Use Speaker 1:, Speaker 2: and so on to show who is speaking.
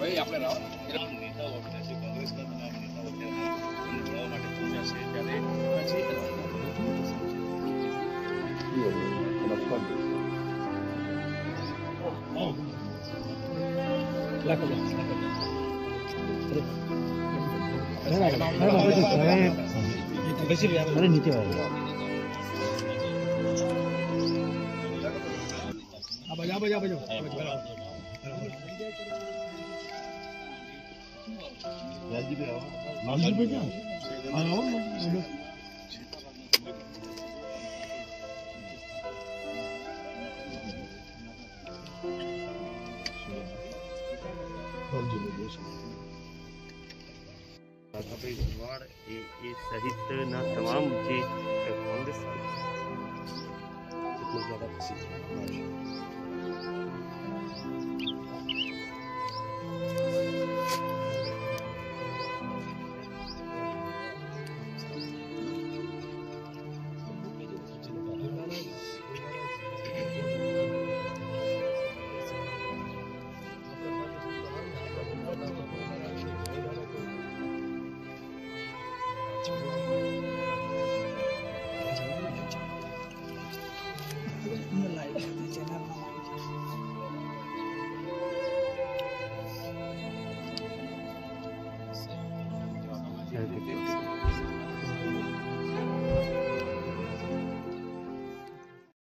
Speaker 1: ભાઈ આપણે રાવ નેતા વખતે છે કોંગ્રેસના તમામ નેતા વખતે મળવા માટે પહોંચ્યા છે ત્યારે
Speaker 2: ભાઈ ભરવાડ એ એ સહિતના તમામ જે કોંગ્રેસ Señor.